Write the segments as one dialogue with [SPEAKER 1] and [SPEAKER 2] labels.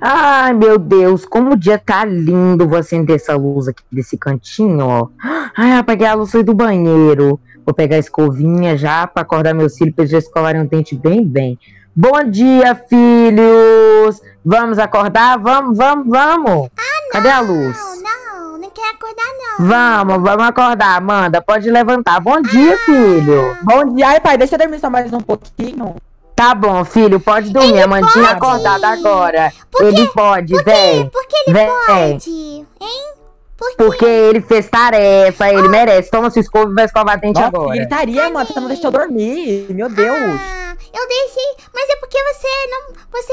[SPEAKER 1] Ai, meu Deus, como o dia tá lindo. Vou acender essa luz aqui desse cantinho, ó. Ai, apaguei a luz do banheiro. Vou pegar a escovinha já pra acordar meus filhos pra eles já escovarem o dente bem, bem. Bom dia, filhos! Vamos acordar? Vamos, vamos, vamos!
[SPEAKER 2] Ah,
[SPEAKER 1] Cadê a luz?
[SPEAKER 2] Não, não, não quero acordar, não.
[SPEAKER 1] Vamos, vamos acordar, Amanda. Pode levantar. Bom dia, filho.
[SPEAKER 3] Bom dia. Ai, pai, deixa eu dormir só mais um pouquinho.
[SPEAKER 1] Tá bom, filho, pode dormir. Amandinha
[SPEAKER 2] pode.
[SPEAKER 1] acordada agora.
[SPEAKER 2] Por quê?
[SPEAKER 1] Ele pode,
[SPEAKER 2] Por quê?
[SPEAKER 1] vem.
[SPEAKER 2] Por que ele
[SPEAKER 1] Vem.
[SPEAKER 2] pode? Hein? Por quê?
[SPEAKER 1] Porque ele fez tarefa, ele merece. Toma sua escova e vai escovar dente
[SPEAKER 3] Nossa, que
[SPEAKER 1] agora.
[SPEAKER 3] gritaria, mano. Você não deixou eu dormir. Meu Deus.
[SPEAKER 2] Ah, eu deixei. Mas é porque você não. Você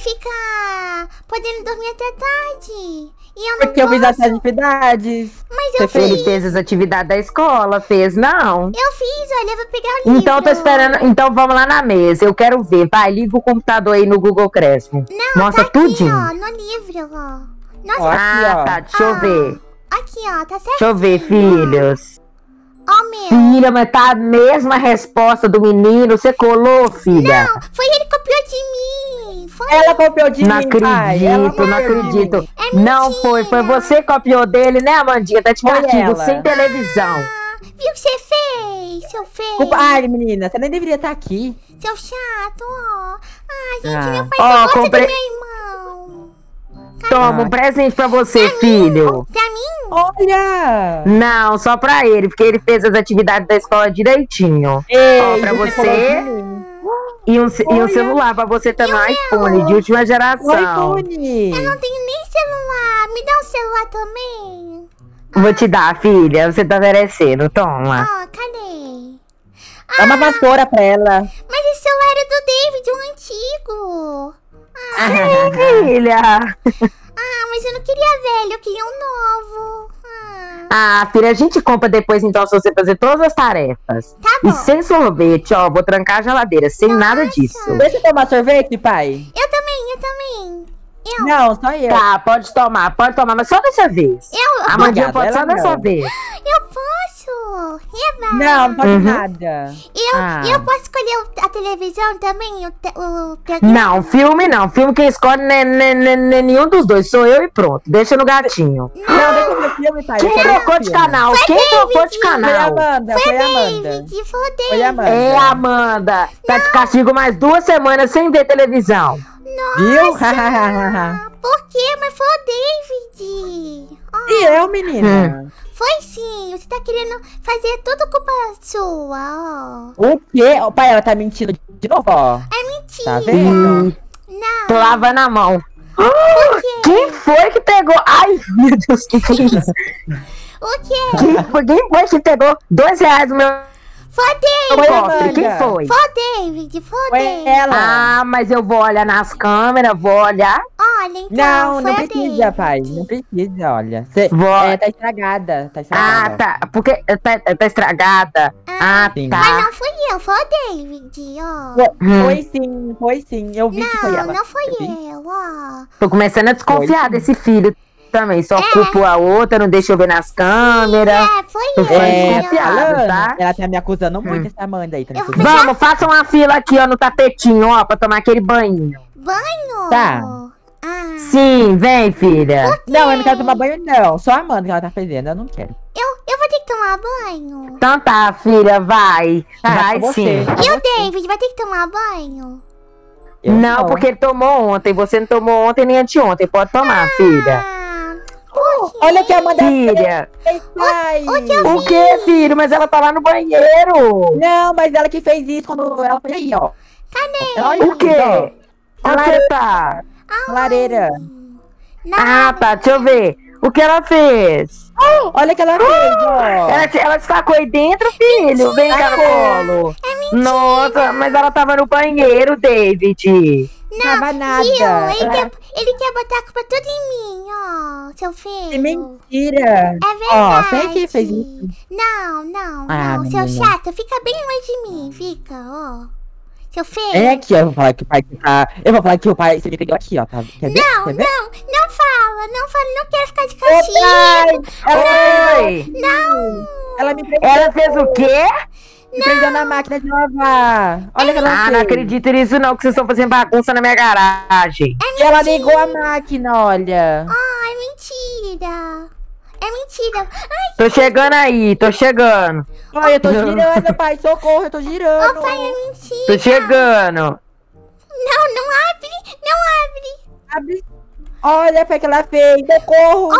[SPEAKER 2] fica podendo dormir até tarde. E eu não
[SPEAKER 3] Porque eu fiz
[SPEAKER 2] posso.
[SPEAKER 3] as atividades.
[SPEAKER 2] Mas
[SPEAKER 3] Você
[SPEAKER 2] eu
[SPEAKER 3] fez?
[SPEAKER 2] fiz.
[SPEAKER 1] Ele fez as atividades da escola, fez? Não.
[SPEAKER 2] Eu fiz, olha, eu vou pegar o livro.
[SPEAKER 1] Então eu tô esperando. Então vamos lá na mesa. Eu quero ver. Vai, liga o computador aí no Google Classroom.
[SPEAKER 2] Não,
[SPEAKER 1] Mostra
[SPEAKER 2] tá aqui,
[SPEAKER 1] tudinho.
[SPEAKER 2] ó, no livro, ó. Nossa,
[SPEAKER 3] Ó, aqui,
[SPEAKER 1] ah,
[SPEAKER 3] ó.
[SPEAKER 1] tá. Deixa eu ver.
[SPEAKER 2] aqui, ó, tá certo?
[SPEAKER 1] Deixa eu ver, filhos.
[SPEAKER 2] Ó, meu.
[SPEAKER 1] Filha, mas tá a mesma resposta do menino. Você colou, filha?
[SPEAKER 2] Não, foi ele que copiou de mim. Foi.
[SPEAKER 3] Ela copiou de
[SPEAKER 1] Não
[SPEAKER 3] mim, pai. Ela
[SPEAKER 1] acredito, não acredito.
[SPEAKER 2] É
[SPEAKER 1] Não foi, foi você que copiou dele, né, Amandinha? Tá de castigo, sem televisão.
[SPEAKER 2] Ah, viu o que você fez? Seu feio.
[SPEAKER 3] Ai, menina, você nem deveria estar aqui.
[SPEAKER 2] Seu chato, ó. Ai, gente,
[SPEAKER 3] Ah.
[SPEAKER 2] meu pai
[SPEAKER 1] Ó,
[SPEAKER 2] só gosta
[SPEAKER 1] comprei-
[SPEAKER 2] do meu irmão.
[SPEAKER 1] Toma, um
[SPEAKER 3] Ah.
[SPEAKER 1] presente pra você, filho.
[SPEAKER 2] Pra mim?
[SPEAKER 3] Olha!
[SPEAKER 1] Não, só pra ele, porque ele fez as atividades da escola direitinho.
[SPEAKER 3] Ei,
[SPEAKER 1] pra você.
[SPEAKER 3] mim.
[SPEAKER 1] E um, e um celular pra você também, um iPhone de última geração.
[SPEAKER 3] Tony.
[SPEAKER 2] Eu não tenho nem celular. Me dá um celular também.
[SPEAKER 1] Vou te dar, filha, você tá merecendo, toma.
[SPEAKER 2] Ó, cadê?
[SPEAKER 3] Dá uma vassoura pra ela.
[SPEAKER 2] Mas esse celular era do David, um antigo.
[SPEAKER 1] Filha.
[SPEAKER 2] Ah, mas eu não queria velho, eu queria um novo. Ah,
[SPEAKER 1] Ah, filha, a gente compra depois então se você fazer todas as tarefas.
[SPEAKER 2] tá
[SPEAKER 1] E
[SPEAKER 2] bom.
[SPEAKER 1] sem sorvete, ó, vou trancar a geladeira, sem nada disso.
[SPEAKER 3] Deixa eu tomar sorvete, pai.
[SPEAKER 2] Eu também, eu também. Eu,
[SPEAKER 3] Não, só eu.
[SPEAKER 1] Tá, pode tomar, pode tomar, mas só dessa vez.
[SPEAKER 2] eu,
[SPEAKER 1] A
[SPEAKER 3] Obrigada,
[SPEAKER 1] pode só dessa
[SPEAKER 3] não.
[SPEAKER 1] vez.
[SPEAKER 2] eu posso. Eba.
[SPEAKER 3] Não, não pode
[SPEAKER 1] Uhum.
[SPEAKER 3] nada.
[SPEAKER 2] Eu,
[SPEAKER 3] Ah.
[SPEAKER 2] eu posso escolher a televisão também, o, te- o programa?
[SPEAKER 1] Não, filme não. Filme quem escolhe não é, não é- não é- não é nenhum dos dois. Sou eu e pronto. Deixa no gatinho.
[SPEAKER 3] Não, deixa eu ver filme, eu
[SPEAKER 1] Quem trocou de canal? Quem trocou de
[SPEAKER 3] Foi a
[SPEAKER 1] canal?
[SPEAKER 3] Amanda, foi a Amanda.
[SPEAKER 2] David, foi o
[SPEAKER 3] Foi a Amanda.
[SPEAKER 1] É, Amanda. Tá de castigo mais duas semanas sem ver televisão.
[SPEAKER 3] Viu?
[SPEAKER 2] Ah, por quê? Mas foi o David. Ó,
[SPEAKER 3] e eu, menina?
[SPEAKER 2] foi sim. Você tá querendo fazer tudo culpa sua, ó.
[SPEAKER 3] O quê? Ó, pai, ela tá mentindo de novo, ó.
[SPEAKER 2] É mentira.
[SPEAKER 3] Tá vendo?
[SPEAKER 1] Hum,
[SPEAKER 2] Não.
[SPEAKER 1] tô lavando a mão.
[SPEAKER 2] Quê?
[SPEAKER 1] Quem foi que pegou? Ai, meu Deus, que que é isso?
[SPEAKER 2] O quê?
[SPEAKER 1] Quem foi, quem foi que pegou dois reais no meu
[SPEAKER 2] Foi David.
[SPEAKER 3] Foi?
[SPEAKER 1] Quem foi?
[SPEAKER 2] Foi David. Foi
[SPEAKER 3] Foi ela.
[SPEAKER 1] Ah, mas eu vou olhar nas câmeras, vou olhar.
[SPEAKER 2] Olha, então,
[SPEAKER 3] Não,
[SPEAKER 2] foi
[SPEAKER 3] não precisa,
[SPEAKER 2] David.
[SPEAKER 3] pai. Não precisa, olha. Cê,
[SPEAKER 1] Vó.
[SPEAKER 3] é, tá estragada. Tá
[SPEAKER 1] Ah,
[SPEAKER 3] estragada.
[SPEAKER 1] tá. Porque tá, tá estragada. Ah,
[SPEAKER 3] Sim.
[SPEAKER 2] Mas
[SPEAKER 1] tá.
[SPEAKER 2] não fui eu, foi o David, ó.
[SPEAKER 3] Foi, foi sim, foi sim. Eu vi que foi
[SPEAKER 2] Não,
[SPEAKER 3] ela.
[SPEAKER 2] não foi
[SPEAKER 3] Eu vi.
[SPEAKER 2] eu, ó.
[SPEAKER 1] Tô começando a desconfiar
[SPEAKER 3] Foi.
[SPEAKER 1] desse filho também. Só culpo a outra, não deixa eu ver nas câmeras.
[SPEAKER 2] É, foi
[SPEAKER 1] ficando
[SPEAKER 3] É, falando,
[SPEAKER 1] tá?
[SPEAKER 3] ela tá me acusando muito,
[SPEAKER 1] Hum.
[SPEAKER 3] essa Amanda aí. Tá.
[SPEAKER 1] Vamos, faça uma fila aqui, ó, no tapetinho, ó, pra tomar aquele banho.
[SPEAKER 2] Banho?
[SPEAKER 3] Tá.
[SPEAKER 2] Ah,
[SPEAKER 1] Sim, vem, filha.
[SPEAKER 3] Não, eu não quero tomar banho, não. Só a Amanda que ela tá fazendo, eu não quero.
[SPEAKER 2] eu, eu vou ter que tomar banho.
[SPEAKER 1] Então tá, filha, vai.
[SPEAKER 3] Tá,
[SPEAKER 1] vai
[SPEAKER 3] com você.
[SPEAKER 1] sim.
[SPEAKER 2] E o David vai ter que tomar banho?
[SPEAKER 3] Eu
[SPEAKER 1] Não, porque ele tomou ontem. Você não tomou ontem nem anteontem. Pode tomar, filha.
[SPEAKER 3] Olha que a Amanda
[SPEAKER 1] Filha.
[SPEAKER 3] fez, pai.
[SPEAKER 1] O que, filho? Mas ela tá lá no banheiro.
[SPEAKER 3] Não, mas ela que fez isso quando ela foi aí, ó.
[SPEAKER 2] cadê?
[SPEAKER 3] Olha
[SPEAKER 1] O quê? Onde você tá?
[SPEAKER 3] A lareira.
[SPEAKER 2] Não,
[SPEAKER 1] Ah, tá. Deixa eu ver. O que ela fez?
[SPEAKER 3] Olha que ela fez, ó.
[SPEAKER 1] Ela, te- ela destacou aí dentro, filho. Vem cá no colo.
[SPEAKER 2] é mentira.
[SPEAKER 1] Nossa, mas ela tava no banheiro, David.
[SPEAKER 3] Tava nada.
[SPEAKER 2] Viu?
[SPEAKER 3] Ela-
[SPEAKER 2] quer, ele quer botar a culpa tudo em mim, ó. Seu filho.
[SPEAKER 3] Que mentira.
[SPEAKER 2] É
[SPEAKER 3] Ó,
[SPEAKER 2] verdade.
[SPEAKER 3] você que fez isso.
[SPEAKER 2] Não, não,
[SPEAKER 3] Ah,
[SPEAKER 2] não. Seu
[SPEAKER 3] menina.
[SPEAKER 2] chato, fica bem longe de mim, fica, ó. Seu feio.
[SPEAKER 3] É aqui, ó. Eu vou falar que o pai tá. Eu vou falar que o pai. Você me pegou aqui, ó. Tá... Quer ver?
[SPEAKER 2] Não,
[SPEAKER 3] Quer ver?
[SPEAKER 2] não, não fala, não fala, não quero ficar de
[SPEAKER 3] Ô, pai!
[SPEAKER 2] castigo.
[SPEAKER 1] Oi.
[SPEAKER 2] Não.
[SPEAKER 3] ela me pegou.
[SPEAKER 1] Ela fez o quê?
[SPEAKER 3] Me prendeu na máquina de lavar. Olha que ela
[SPEAKER 1] Ah,
[SPEAKER 3] fez.
[SPEAKER 1] não acredito nisso não, que vocês estão fazendo bagunça na minha garagem.
[SPEAKER 3] E ela ligou a máquina, olha.
[SPEAKER 2] Ai, mentira. É mentira. Ai,
[SPEAKER 1] Tô chegando aí, tô chegando.
[SPEAKER 3] Olha, eu tô girando, pai. Socorro, eu tô girando.
[SPEAKER 2] ô pai, é mentira.
[SPEAKER 1] Tô chegando.
[SPEAKER 2] Não, não abre, não abre.
[SPEAKER 3] Abre. Olha, foi o que ela fez. Socorro.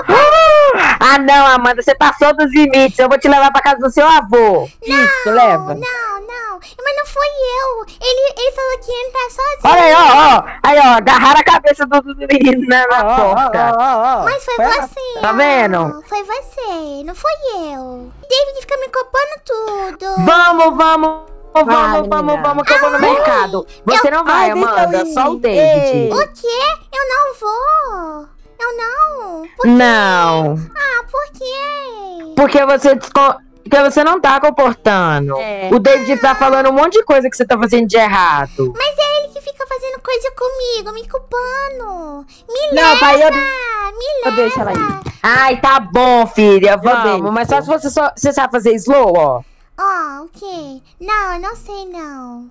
[SPEAKER 1] Ah, não, Amanda, você passou dos limites. Eu vou te levar pra casa do seu avô.
[SPEAKER 3] Isso, leva.
[SPEAKER 2] Não, não. Mas não foi eu. Ele, ele falou que ia entrar sozinho.
[SPEAKER 1] Olha aí, ó, ó. Aí, ó, agarraram a cabeça do, do menino na, na
[SPEAKER 3] Ó,
[SPEAKER 1] porta.
[SPEAKER 3] ó, ó, ó.
[SPEAKER 2] Mas foi,
[SPEAKER 3] ela.
[SPEAKER 2] você.
[SPEAKER 1] Tá vendo?
[SPEAKER 2] Foi você, não foi eu. David fica me culpando tudo.
[SPEAKER 1] Vamos, vamos. Vamos, vamos,
[SPEAKER 3] menina.
[SPEAKER 1] vamos, que eu vou no mercado. Você não vai,
[SPEAKER 3] Ai, deixa eu
[SPEAKER 1] Amanda, só o David.
[SPEAKER 2] O quê? Eu não vou. Eu não. Por...
[SPEAKER 1] Não,
[SPEAKER 2] Ah, por quê?
[SPEAKER 1] porque você, porque você não tá comportando.
[SPEAKER 3] É.
[SPEAKER 1] O David tá falando um monte de coisa que você tá fazendo de errado.
[SPEAKER 2] Mas é ele que fica fazendo coisa comigo, me culpando. Me
[SPEAKER 3] Não, pai, eu,
[SPEAKER 2] leva, me
[SPEAKER 3] eu
[SPEAKER 2] leva.
[SPEAKER 3] deixo ela ir.
[SPEAKER 1] Ai, tá bom, filha, vamos.
[SPEAKER 3] deixo.
[SPEAKER 1] Mas só se você, só, você sabe fazer slow, ó.
[SPEAKER 2] O quê? Não, eu não sei não.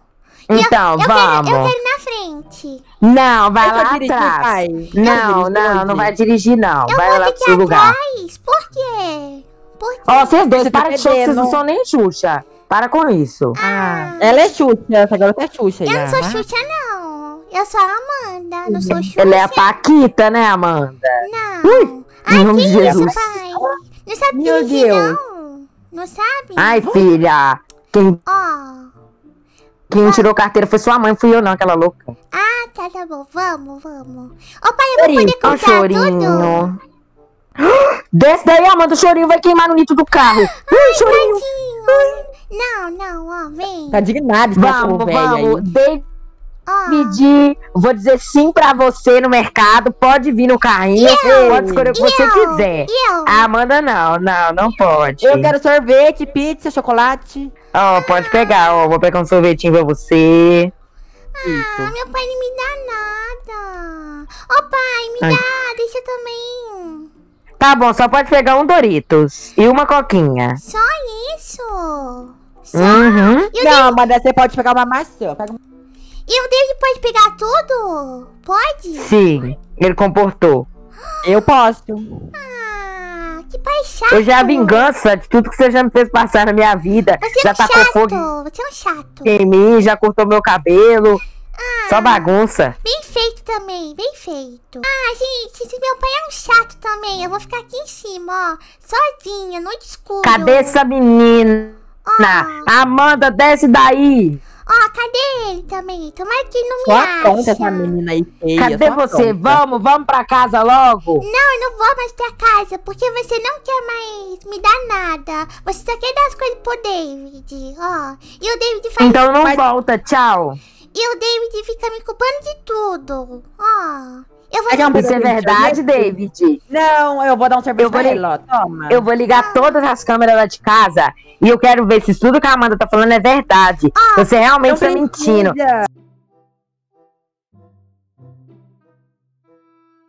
[SPEAKER 2] E eu-
[SPEAKER 1] Então,
[SPEAKER 2] eu
[SPEAKER 1] vamos.
[SPEAKER 2] Quero, eu quero ir na frente.
[SPEAKER 1] Não, vai
[SPEAKER 3] Eu
[SPEAKER 1] lá atrás.
[SPEAKER 3] pai. Eu
[SPEAKER 1] Não, não,
[SPEAKER 3] hoje.
[SPEAKER 1] não vai dirigir, não.
[SPEAKER 2] Eu
[SPEAKER 1] vai
[SPEAKER 2] vou
[SPEAKER 1] lá pro
[SPEAKER 2] ficar
[SPEAKER 1] seu lugar.
[SPEAKER 2] atrás. Por quê? Por quê?
[SPEAKER 1] Ó, vocês dois,
[SPEAKER 3] Você tá
[SPEAKER 1] para de show, vocês não são nem Xuxa. Para com isso.
[SPEAKER 3] Ah, ela é Xuxa, essa garota é Xuxa
[SPEAKER 2] Eu
[SPEAKER 3] já.
[SPEAKER 2] não sou
[SPEAKER 3] Ah.
[SPEAKER 2] Xuxa, não. Eu sou a Amanda, não sou Xuxa.
[SPEAKER 1] Ela é a Paquita, né, Amanda?
[SPEAKER 2] Não.
[SPEAKER 1] Ui,
[SPEAKER 2] Ai, que
[SPEAKER 1] de
[SPEAKER 2] isso,
[SPEAKER 1] Jesus.
[SPEAKER 2] pai? Não sabe
[SPEAKER 3] Meu
[SPEAKER 2] dirigir,
[SPEAKER 3] Deus.
[SPEAKER 2] não? Não sabe?
[SPEAKER 1] Ai, filha, quem,
[SPEAKER 2] Ó.
[SPEAKER 1] quem tirou carteira foi sua mãe, fui eu não, aquela louca.
[SPEAKER 2] Ah, tá, tá bom. Vamos, vamos. Ô, pai, eu vou poder
[SPEAKER 1] Ó o
[SPEAKER 2] comprar tudo?
[SPEAKER 1] chorinho. Desce daí, Amanda, o chorinho vai queimar no nito do carro. Ui, chorinho.
[SPEAKER 2] Tadinho. Não, não, ó, vem.
[SPEAKER 3] Tá indignado esse cachorro
[SPEAKER 1] Vamos,
[SPEAKER 3] velho
[SPEAKER 1] vamos.
[SPEAKER 3] aí.
[SPEAKER 1] David,
[SPEAKER 2] Ó.
[SPEAKER 1] vou dizer sim pra você no mercado. Pode vir no carrinho, pode escolher o que você
[SPEAKER 2] eu?
[SPEAKER 1] quiser.
[SPEAKER 2] Eu?
[SPEAKER 1] A Amanda não, não, não pode.
[SPEAKER 3] Eu quero sorvete, pizza, chocolate.
[SPEAKER 1] Ó, pode pegar, ó. Vou pegar um sorvetinho pra você.
[SPEAKER 2] Ah,
[SPEAKER 3] Isso.
[SPEAKER 2] meu pai não me dá nada. Ô, pai, me
[SPEAKER 1] Ai.
[SPEAKER 2] dá. Deixa também.
[SPEAKER 1] Tá bom, só pode pegar um Doritos e uma coquinha.
[SPEAKER 2] Só isso? Só?
[SPEAKER 1] Uhum.
[SPEAKER 3] Não, mas daí você pode pegar uma maçã. Pega uma-
[SPEAKER 2] e o David pode pegar tudo? Pode?
[SPEAKER 1] Sim, ele comportou.
[SPEAKER 3] Eu posso.
[SPEAKER 2] Ah, que pai chato.
[SPEAKER 1] Hoje é a vingança de tudo que você já me fez passar na minha vida.
[SPEAKER 2] Você é
[SPEAKER 1] já
[SPEAKER 2] um
[SPEAKER 1] tacou
[SPEAKER 2] chato.
[SPEAKER 1] fogo
[SPEAKER 2] Você é um chato.
[SPEAKER 1] em mim, já cortou meu cabelo. Só bagunça.
[SPEAKER 2] Bem feito também, bem feito. Ah, gente, esse meu pai é um chato também. Eu vou ficar aqui em cima, ó. Sozinha, no escuro.
[SPEAKER 1] Cadê essa menina?
[SPEAKER 2] Ó,
[SPEAKER 1] Amanda, desce daí.
[SPEAKER 2] Ó, cadê ele também? Tomara que ele não
[SPEAKER 3] Só
[SPEAKER 2] me acha.
[SPEAKER 3] essa menina aí feia.
[SPEAKER 1] Cadê
[SPEAKER 3] só
[SPEAKER 1] você?
[SPEAKER 3] apronta.
[SPEAKER 1] Vamos, vamos pra casa logo.
[SPEAKER 2] Não, eu não vou mais pra casa, porque você não quer mais me dar nada. Você só quer dar as coisas pro David, ó. E o David faz...
[SPEAKER 1] Então não
[SPEAKER 3] Mas-
[SPEAKER 1] volta, tchau.
[SPEAKER 2] E o David fica me culpando de tudo, ó. Eu vou...
[SPEAKER 3] É é um
[SPEAKER 1] Isso é verdade? David?
[SPEAKER 3] Não, eu vou dar um sorvete
[SPEAKER 1] Eu vou
[SPEAKER 3] pra ó. Toma.
[SPEAKER 1] Eu vou ligar todas as câmeras lá de casa e eu quero ver se tudo que a Amanda tá falando é verdade. Você realmente tá mentindo.